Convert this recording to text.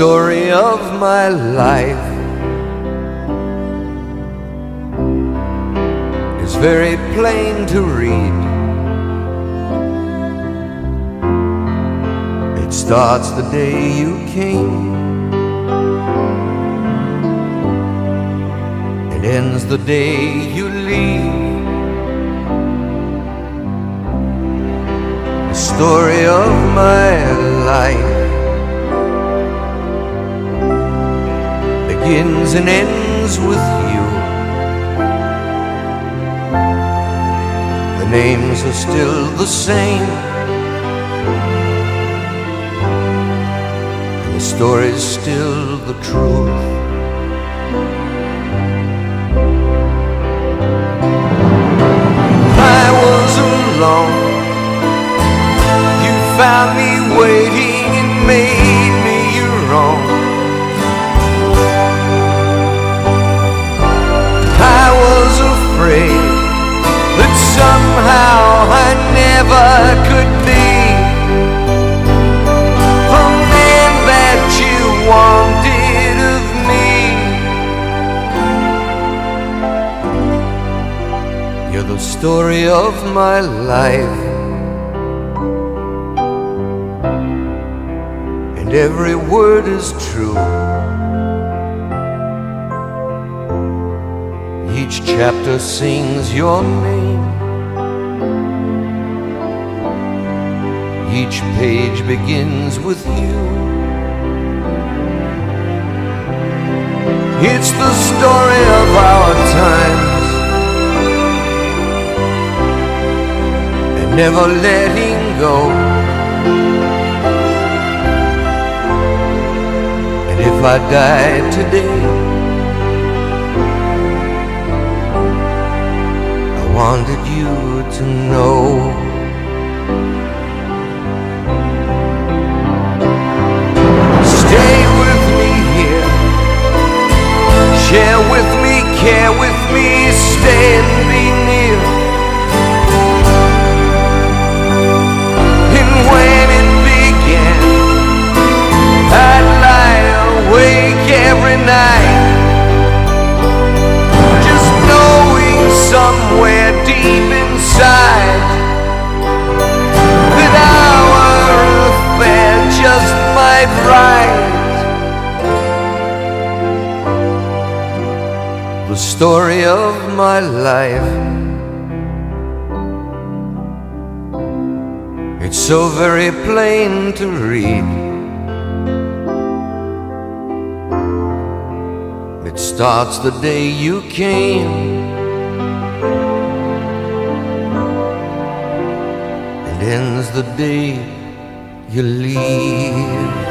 The story of my life is very plain to read. It starts the day you came and ends the day you leave. The story of my life begins and ends with you. The names are still the same. And the story's still the truth. I was alone. You found me waiting made me never could be the man that you wanted of me. You're the story of my life. And every word is true. Each chapter sings your name. Each page begins with you. It's the story of our times and never letting go. And if I die today, I wanted you to know. Deep inside that our affair just might right. the story of my life. It's so very plain to read. It starts the day you came ends the day you leave.